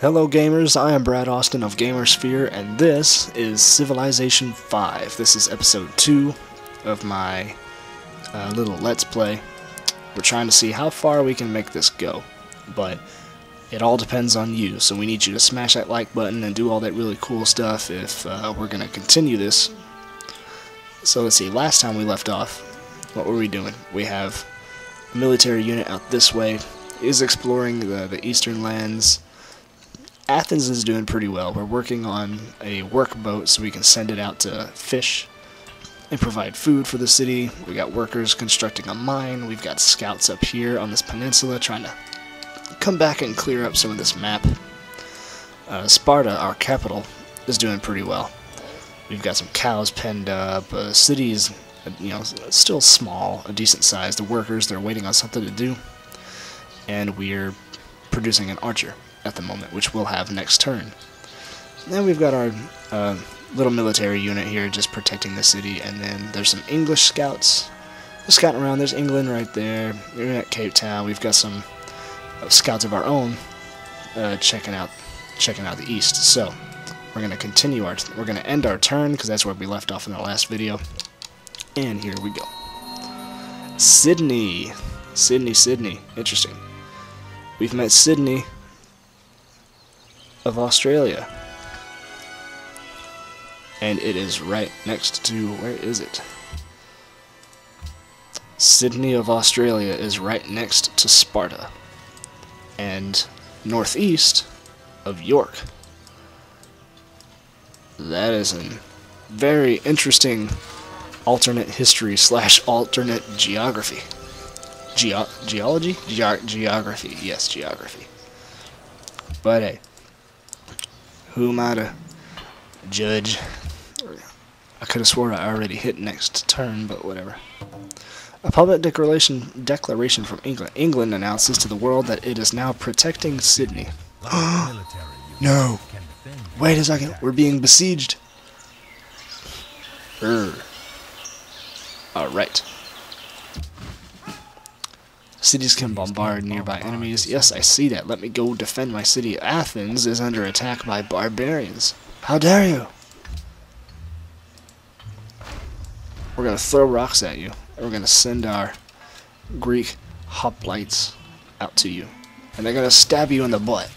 Hello gamers, I am Brad Austin of Gamers Sphere, and this is Civilization 5. This is episode 2 of my uh, little Let's Play. We're trying to see how far we can make this go, but it all depends on you, so we need you to smash that like button and do all that really cool stuff if uh, we're going to continue this. So let's see, last time we left off, what were we doing? We have a military unit out this way, is exploring the, the eastern lands, Athens is doing pretty well. We're working on a work boat so we can send it out to fish and provide food for the city. We got workers constructing a mine. We've got scouts up here on this peninsula trying to come back and clear up some of this map. Uh, Sparta, our capital, is doing pretty well. We've got some cows penned up. Uh, cities, you know, still small, a decent size. The workers, they're waiting on something to do. And we're producing an archer at the moment, which we'll have next turn. Then we've got our uh, little military unit here just protecting the city, and then there's some English scouts scouting around. There's England right there. We're at Cape Town. We've got some uh, scouts of our own uh, checking out checking out the east. So we're gonna continue our we're gonna end our turn because that's where we left off in the last video. And here we go. Sydney, Sydney, Sydney. Interesting. We've met Sydney of Australia. And it is right next to, where is it? Sydney of Australia is right next to Sparta. And northeast of York. That is a very interesting alternate history slash alternate geography. Geo geology? Ge geography. Yes, geography. But hey, who am I to judge? I could have sworn I already hit next turn, but whatever. A public declaration declaration from England. England announces to the world that it is now protecting Sydney. no. Wait a second. We're being besieged. Alright. Cities can bombard nearby enemies. Yes, I see that. Let me go defend my city. Athens is under attack by barbarians. How dare you? We're going to throw rocks at you. We're going to send our Greek hoplites out to you. And they're going to stab you in the butt.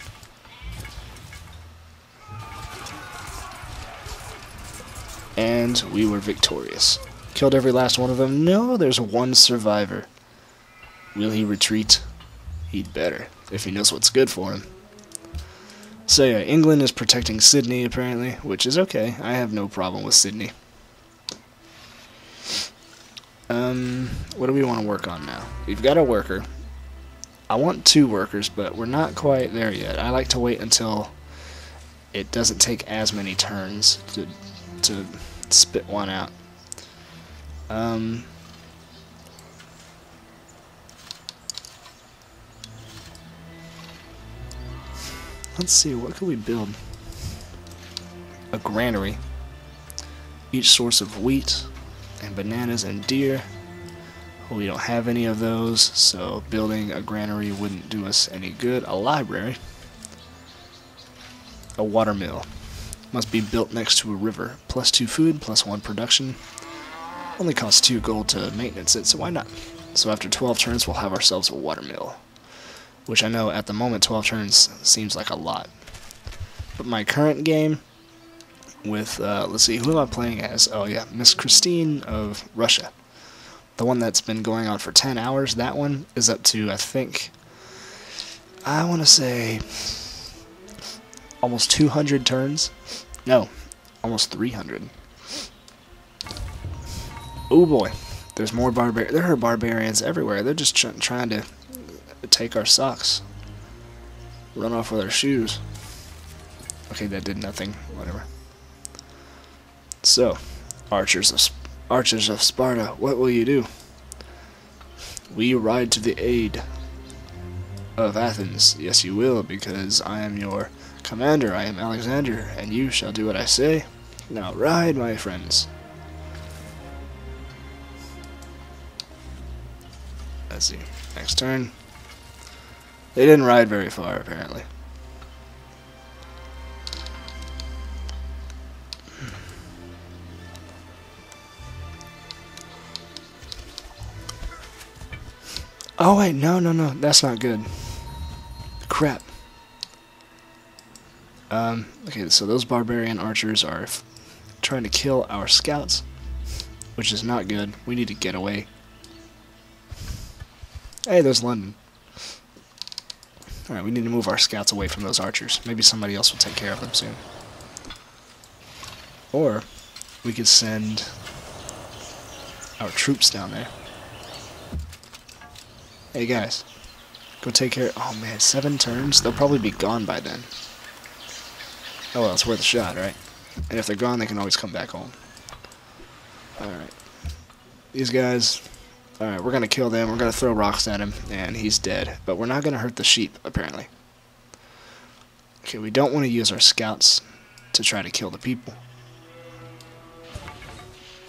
And we were victorious. Killed every last one of them? No, there's one survivor. Will he retreat? He'd better, if he knows what's good for him. So yeah, England is protecting Sydney, apparently, which is okay. I have no problem with Sydney. Um, what do we want to work on now? We've got a worker. I want two workers, but we're not quite there yet. I like to wait until it doesn't take as many turns to, to spit one out. Um, Let's see, what could we build? A granary. Each source of wheat and bananas and deer. We don't have any of those, so building a granary wouldn't do us any good. A library. A watermill. Must be built next to a river. Plus two food, plus one production. Only costs two gold to maintenance it, so why not? So after 12 turns, we'll have ourselves a watermill which I know at the moment 12 turns seems like a lot. But my current game with, uh, let's see, who am I playing as? Oh yeah, Miss Christine of Russia. The one that's been going on for 10 hours, that one is up to, I think, I want to say almost 200 turns. No, almost 300. Oh boy, there's more barbar. There are barbarians everywhere. They're just trying to take our socks. Run off with our shoes. Okay, that did nothing. Whatever. So, archers of archers of Sparta, what will you do? We ride to the aid of Athens. Yes, you will, because I am your commander. I am Alexander, and you shall do what I say. Now ride, my friends. Let's see. Next turn. They didn't ride very far, apparently. Oh, wait, no, no, no, that's not good. Crap. Um, okay, so those barbarian archers are trying to kill our scouts, which is not good. We need to get away. Hey, there's London. Alright, we need to move our scouts away from those archers. Maybe somebody else will take care of them soon. Or, we could send our troops down there. Hey guys, go take care. Oh man, seven turns? They'll probably be gone by then. Oh well, it's worth a shot, right? And if they're gone, they can always come back home. Alright. These guys... Alright, we're gonna kill them, we're gonna throw rocks at him, and he's dead. But we're not gonna hurt the sheep, apparently. Okay, we don't want to use our scouts to try to kill the people.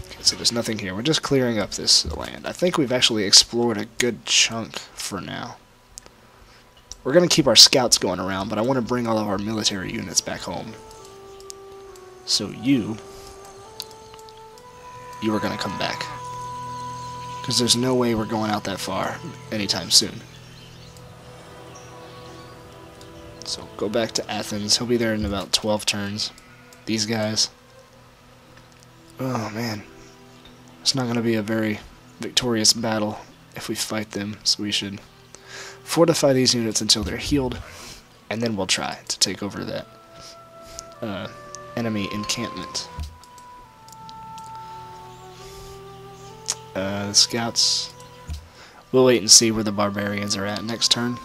Okay, so there's nothing here. We're just clearing up this land. I think we've actually explored a good chunk for now. We're going to keep our scouts going around, but I want to bring all of our military units back home. So you, you are going to come back. Because there's no way we're going out that far anytime soon. So go back to Athens. He'll be there in about 12 turns. These guys. Oh, man. It's not going to be a very victorious battle if we fight them, so we should fortify these units until they're healed, and then we'll try to take over that uh, enemy encampment. Uh, the scouts, we'll wait and see where the barbarians are at next turn.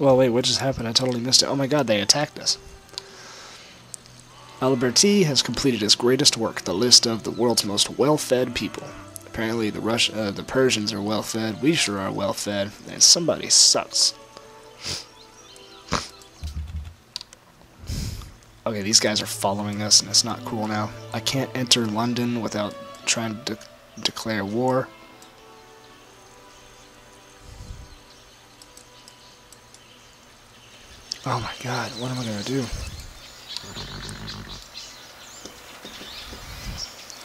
Well, wait, what just happened? I totally missed it. Oh my god, they attacked us. Aliberti has completed his greatest work, the list of the world's most well-fed people. Apparently, the uh, the Persians are well-fed. We sure are well-fed, and somebody sucks. Okay, these guys are following us, and it's not cool now. I can't enter London without trying to de declare war. Oh my god, what am I gonna do?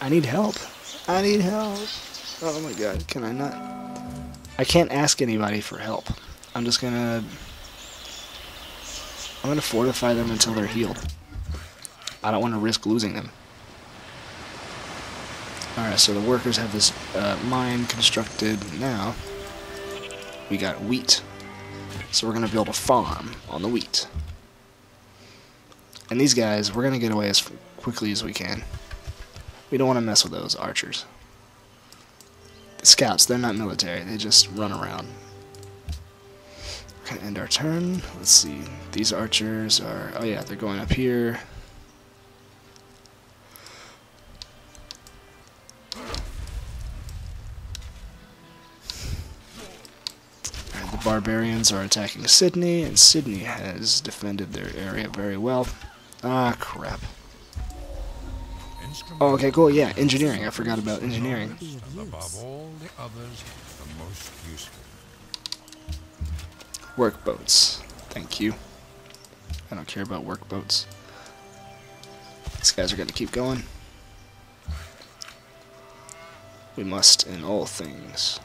I need help. I need help. Oh my god, can I not? I can't ask anybody for help. I'm just gonna... I'm gonna fortify them until they're healed. I don't want to risk losing them. Alright, so the workers have this uh, mine constructed now. We got wheat. So we're going to build a farm on the wheat. And these guys, we're going to get away as quickly as we can. We don't want to mess with those archers. The scouts, they're not military. They just run around. To end our turn. Let's see. These archers are... Oh yeah, they're going up here. The barbarians are attacking Sydney, and Sydney has defended their area very well. Ah, crap. Oh, okay, cool, yeah, engineering. I forgot about engineering. Work boats. Thank you. I don't care about work boats. These guys are going to keep going. We must, in all things,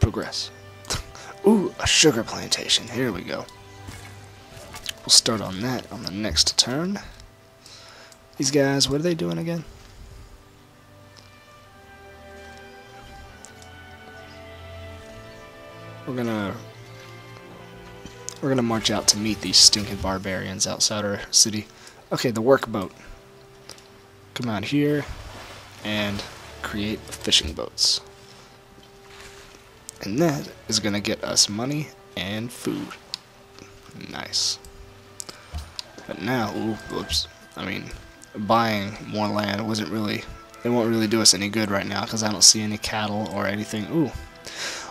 progress. Ooh, a sugar plantation. Here we go. We'll start on that on the next turn. These guys, what are they doing again? We're gonna we're gonna march out to meet these stinking barbarians outside our city. Okay, the work boat. Come out here and create fishing boats. And that is to get us money and food. Nice. But now, ooh, whoops. I mean, buying more land wasn't really, it won't really do us any good right now because I don't see any cattle or anything. Ooh.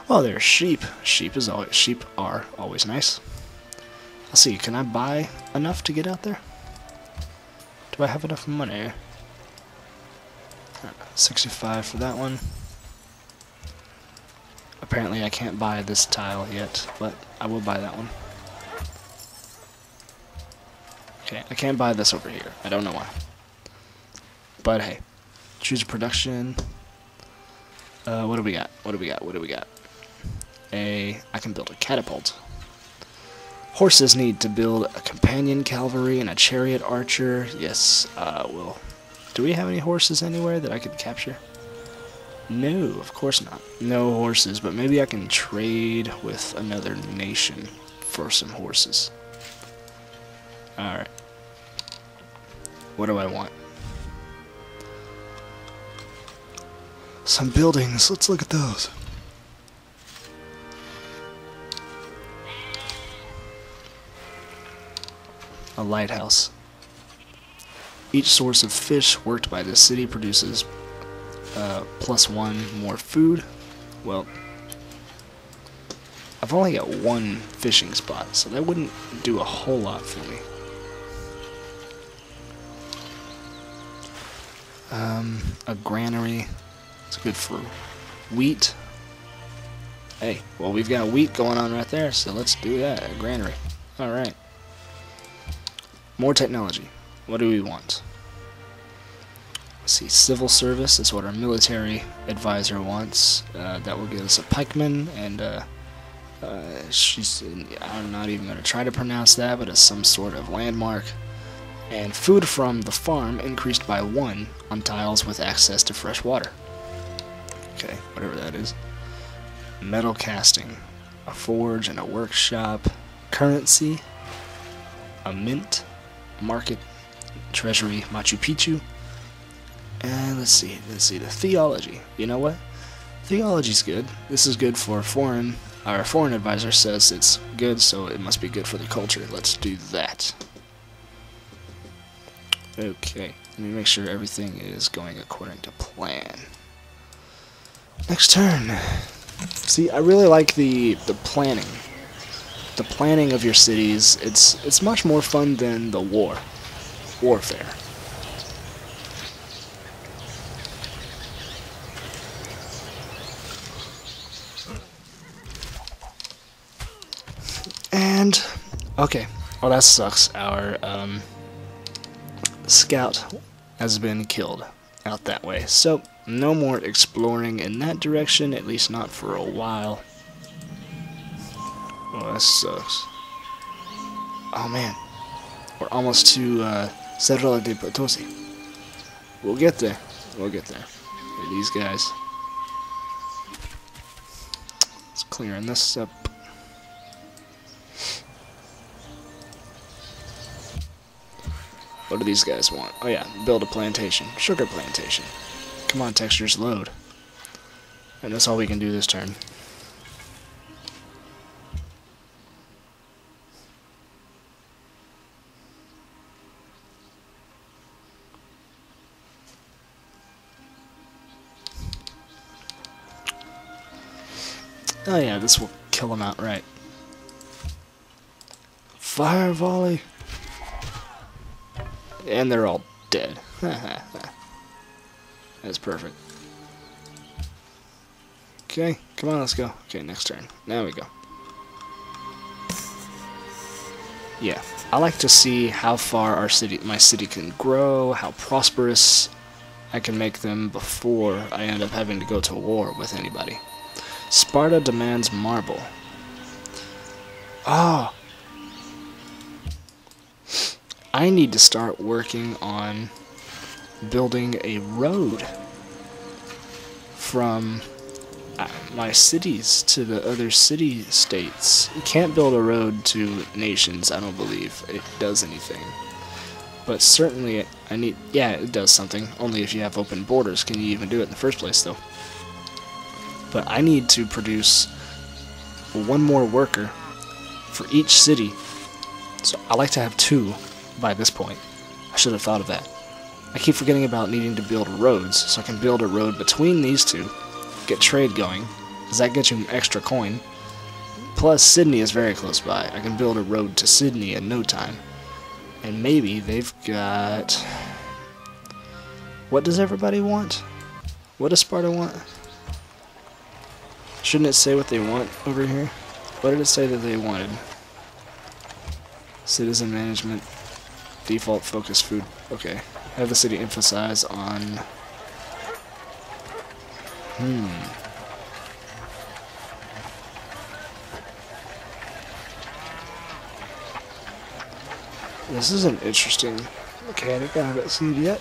Oh, well, there's sheep. Sheep is always, sheep are always nice. Let's see, can I buy enough to get out there? Do I have enough money? Uh, 65 for that one. Apparently I can't buy this tile yet, but I will buy that one. Okay, I can't buy this over here. I don't know why. But hey, choose a production. Uh, what do we got? What do we got? What do we got? A, I can build a catapult. Horses need to build a companion cavalry and a chariot archer. Yes, uh, well, do we have any horses anywhere that I could capture? No, of course not. No horses, but maybe I can trade with another nation for some horses. Alright. What do I want? Some buildings. Let's look at those. A lighthouse. Each source of fish worked by the city produces uh, plus one more food. Well, I've only got one fishing spot, so that wouldn't do a whole lot for me. Um, a granary. It's good for wheat. Hey, well we've got wheat going on right there, so let's do that. A granary. Alright. More technology. What do we want? Let's see, civil service is what our military advisor wants. Uh, that will give us a pikeman, and uh, uh, she's. I'm not even going to try to pronounce that, but it's some sort of landmark. And food from the farm increased by one on tiles with access to fresh water. Okay, whatever that is. Metal casting, a forge and a workshop, currency, a mint, market, treasury, Machu Picchu, and let's see, let's see, the theology. You know what? Theology's good. This is good for foreign. Our foreign advisor says it's good, so it must be good for the culture. Let's do that. Okay, let me make sure everything is going according to plan. Next turn. See, I really like the the planning. The planning of your cities. It's it's much more fun than the war, warfare. And, okay. Oh, that sucks. Our, um, scout has been killed out that way. So, no more exploring in that direction, at least not for a while. Oh, that sucks. Oh, man. We're almost to, uh, Cerro de Potosi. We'll get there. We'll get there. these guys. Let's clearing this up. What do these guys want? Oh yeah, build a plantation. Sugar plantation. Come on, textures, load. And that's all we can do this turn. Oh yeah, this will kill him outright. Fire volley! And they're all dead. That's perfect. Okay, come on, let's go. Okay, next turn. Now we go. Yeah, I like to see how far our city, my city can grow, how prosperous I can make them before I end up having to go to war with anybody. Sparta demands marble. Ah, oh, I need to start working on building a road from uh, my cities to the other city states. You can't build a road to nations, I don't believe it does anything. But certainly I need, yeah, it does something. Only if you have open borders can you even do it in the first place, though. But I need to produce one more worker for each city. So I like to have two by this point. I should have thought of that. I keep forgetting about needing to build roads, so I can build a road between these two, get trade going. Does that get you an extra coin? Plus, Sydney is very close by. I can build a road to Sydney in no time. And maybe they've got... What does everybody want? What does Sparta want? Shouldn't it say what they want over here? What did it say that they wanted? Citizen management, default focus food. Okay. Have the city emphasize on... Hmm. This is an interesting mechanic I haven't seen yet.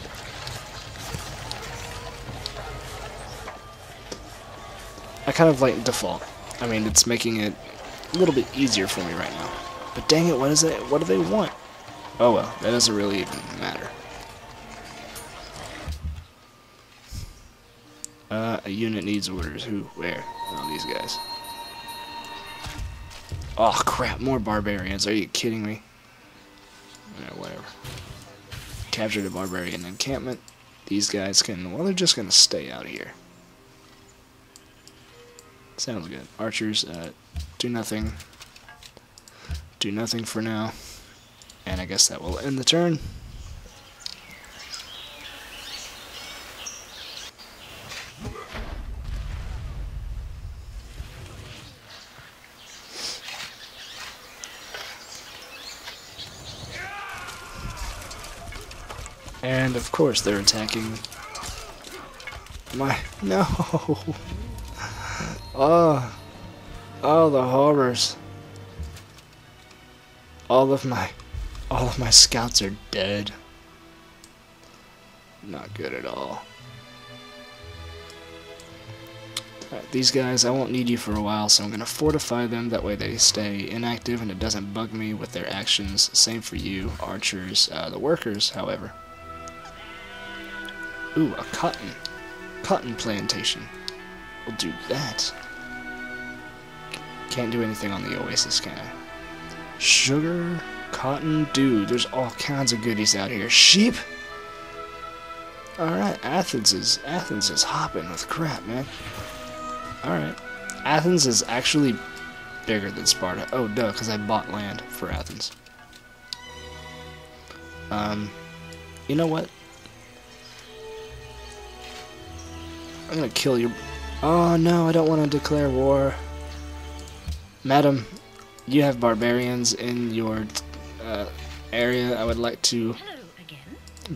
I kind of like default. I mean, it's making it a little bit easier for me right now. But dang it, what is it? What do they want? Oh well, that doesn't really even matter. Uh, a unit needs orders. Who? Where? These guys. Oh crap, more barbarians. Are you kidding me? Yeah, whatever. Captured a barbarian encampment. These guys can, well, they're just gonna stay out here. Sounds good. Archers, uh, do nothing. Do nothing for now. And I guess that will end the turn. And of course they're attacking my no. Oh, oh the horrors. All of my, all of my scouts are dead. Not good at all. Right, these guys, I won't need you for a while, so I'm going to fortify them. That way they stay inactive and it doesn't bug me with their actions. Same for you, archers. Uh, the workers, however. Ooh, a cotton. Cotton plantation. We'll do that. Can't do anything on the Oasis, can I? Sugar, cotton, dude, there's all kinds of goodies out here. Sheep? Alright, Athens is Athens is hopping with crap, man. Alright. Athens is actually bigger than Sparta. Oh, duh, because I bought land for Athens. Um, you know what? I'm gonna kill you. Oh no, I don't want to declare war. Madam, you have barbarians in your uh, area. I would like to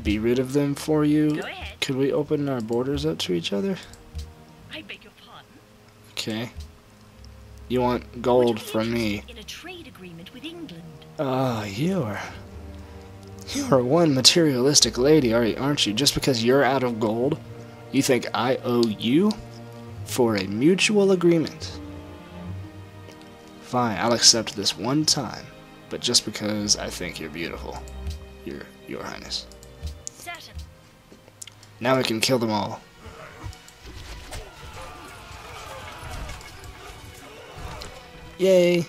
be rid of them for you. Could we open our borders up to each other? I beg your pardon? Okay. You want gold from me. In a trade agreement with England. Ah, you are... You are one materialistic lady, aren't you? Just because you're out of gold, you think I owe you? For a mutual agreement. Fine, I'll accept this one time, but just because I think you're beautiful. Your, your highness. Saturn. Now we can kill them all. Yay!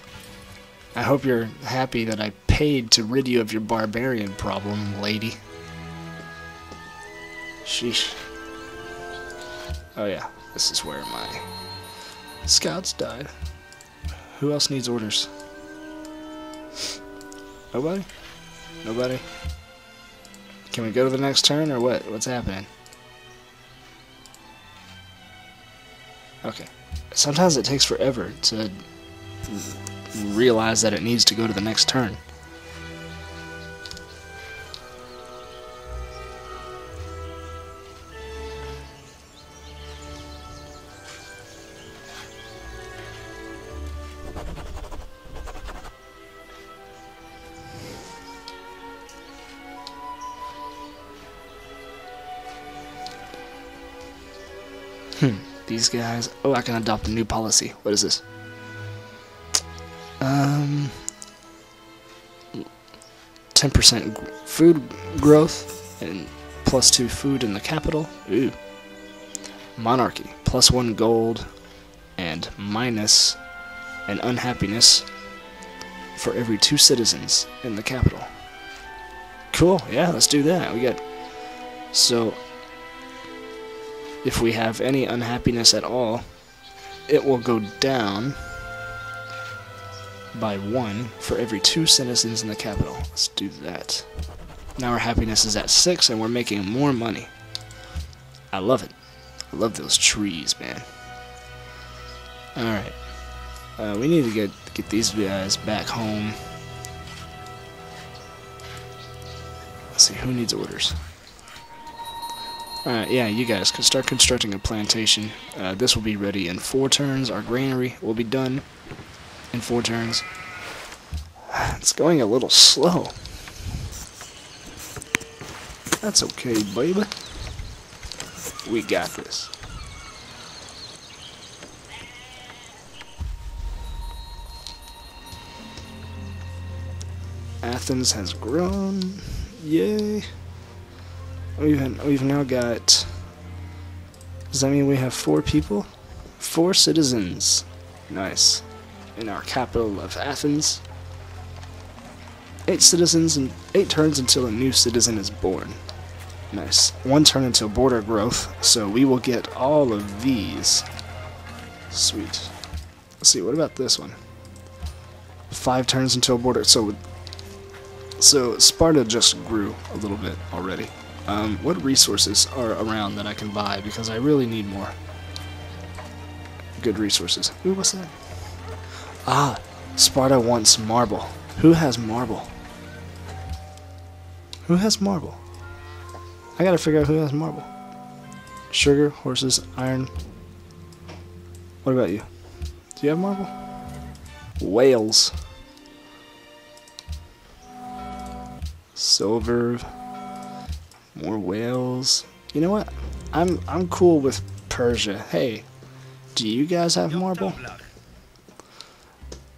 I hope you're happy that I paid to rid you of your barbarian problem, lady. Sheesh. Oh yeah, this is where my scouts died. Who else needs orders? Nobody? Nobody? Can we go to the next turn or what? What's happening? Okay. Sometimes it takes forever to realize that it needs to go to the next turn. Hmm, these guys. Oh, I can adopt a new policy. What is this? Um, 10% food growth and plus 2 food in the capital. Ooh. Monarchy, plus 1 gold and minus an unhappiness for every 2 citizens in the capital. Cool, yeah, let's do that. We got. So, if we have any unhappiness at all, it will go down by one for every two citizens in the capital. Let's do that. Now our happiness is at six and we're making more money. I love it. I love those trees, man. Alright. Uh, we need to get get these guys back home. Let's see, who needs orders? Alright, yeah, you guys can start constructing a plantation. Uh, this will be ready in four turns. Our granary will be done in four turns. It's going a little slow. That's okay, baby. We got this. Athens has grown. Yay. We've, we've now got... Does that mean we have four people? Four citizens. Nice. In our capital of Athens. Eight citizens and eight turns until a new citizen is born. Nice. One turn until border growth, so we will get all of these. Sweet. Let's see, what about this one? Five turns until border, so so Sparta just grew a little bit already. Um, what resources are around that I can buy? Because I really need more good resources. Ooh, what's that? Ah, Sparta wants marble. Who has marble? Who has marble? I gotta figure out who has marble. Sugar, horses, iron. What about you? Do you have marble? Whales. Silver. More whales. You know what? I'm I'm cool with Persia. Hey, do you guys have marble?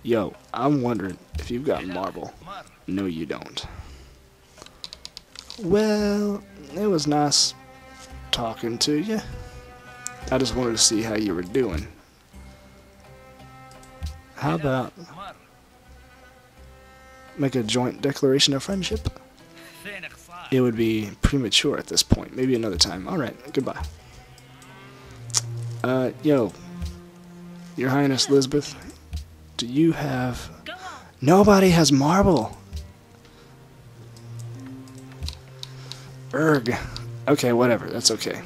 Yo, I'm wondering if you've got marble. No, you don't. Well, it was nice talking to you. I just wanted to see how you were doing. How about make a joint declaration of friendship? It would be premature at this point. Maybe another time. Alright, goodbye. Uh, yo. Your Highness Elizabeth, do you have... Nobody has marble! Erg. Okay, whatever. That's okay.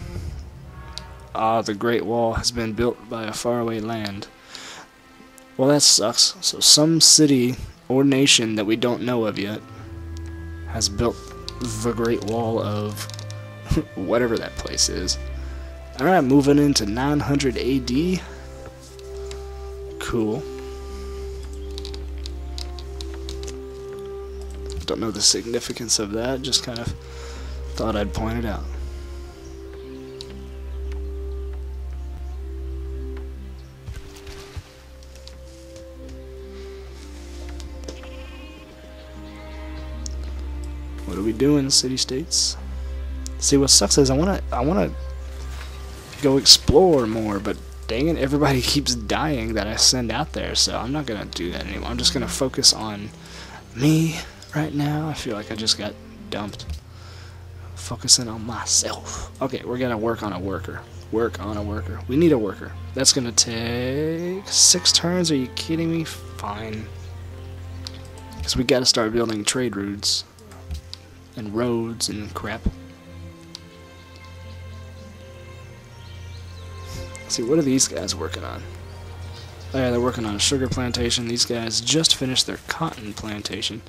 Ah, the Great Wall has been built by a faraway land. Well, that sucks. So some city or nation that we don't know of yet has built the Great Wall of whatever that place is. Alright, moving into 900 AD. Cool. Don't know the significance of that, just kind of thought I'd point it out. Doing, city states? See, what sucks is I wanna, I wanna go explore more, but dang it, everybody keeps dying that I send out there, so I'm not gonna do that anymore. I'm just gonna focus on me right now. I feel like I just got dumped. Focusing on myself. Okay, we're gonna work on a worker. Work on a worker. We need a worker. That's gonna take six turns. Are you kidding me? Fine. Because we gotta start building trade routes and roads and crap. Let's see, what are these guys working on? Oh yeah, they're working on a sugar plantation. These guys just finished their cotton plantation.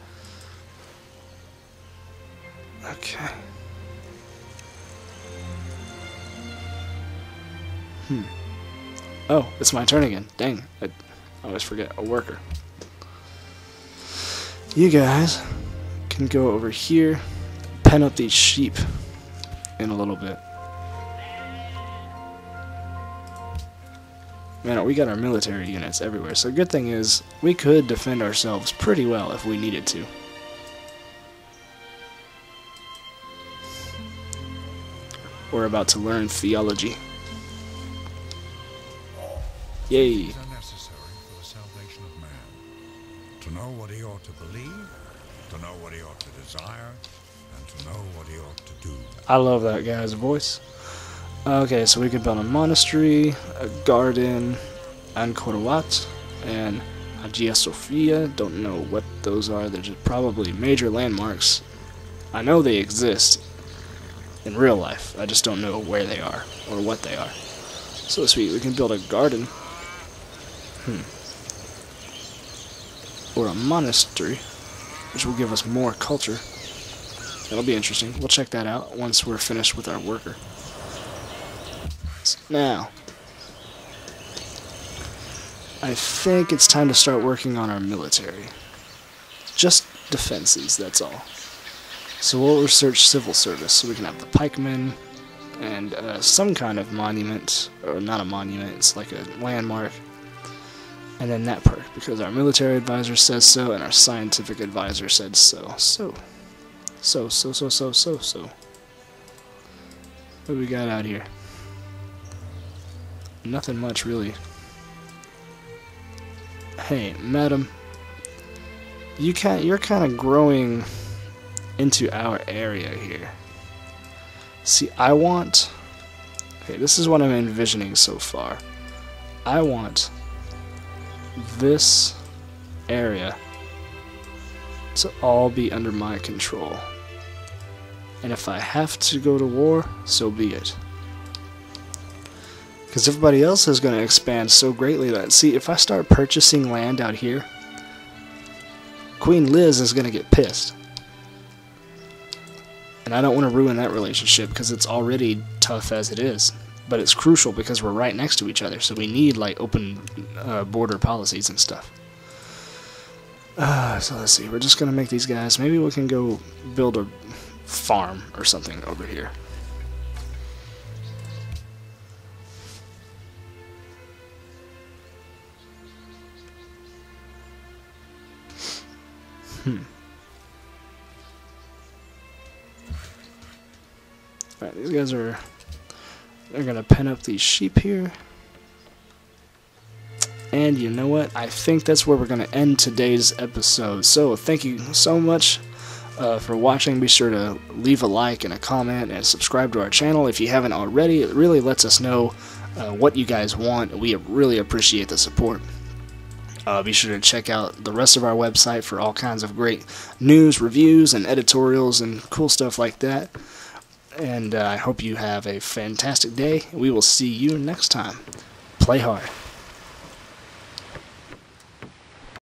Okay. Hmm. Oh, it's my turn again. Dang, I always forget. A worker. You guys can go over here, pen up these sheep in a little bit. Man, we got our military units everywhere, so good thing is we could defend ourselves pretty well if we needed to. We're about to learn theology. Yay. To know what he ought to believe, to know what he ought to desire, I love that guy's voice. Okay, so we could build a monastery, a garden, Angkor Wat, and Hagia Sophia. Don't know what those are. They're just probably major landmarks. I know they exist in real life. I just don't know where they are or what they are. So sweet, we can build a garden. Hmm. Or a monastery, which will give us more culture. That'll be interesting. We'll check that out once we're finished with our worker. Now, I think it's time to start working on our military. Just defenses, that's all. So we'll research civil service, so we can have the pikemen and uh, some kind of monument, or not a monument, it's like a landmark. And then that perk, because our military advisor says so, and our scientific advisor said so. So, so, so, so, so, so, so. What do we got out here? Nothing much, really. Hey, madam. You can you're kind of growing into our area here. See, I want... Okay, this is what I'm envisioning so far. I want this area to all be under my control. And if I have to go to war, so be it. Because everybody else is going to expand so greatly that, see, if I start purchasing land out here, Queen Liz is going to get pissed. And I don't want to ruin that relationship because it's already tough as it is. But it's crucial because we're right next to each other, so we need like open uh, border policies and stuff. Uh, so let's see, we're just going to make these guys, maybe we can go build a farm or something over here. Hmm. Alright, these guys are... They're gonna pen up these sheep here. You know what? I think that's where we're going to end today's episode. So, thank you so much uh, for watching. Be sure to leave a like and a comment and subscribe to our channel if you haven't already. It really lets us know uh, what you guys want. We really appreciate the support. Uh, be sure to check out the rest of our website for all kinds of great news, reviews, and editorials and cool stuff like that. And uh, I hope you have a fantastic day. We will see you next time. Play hard.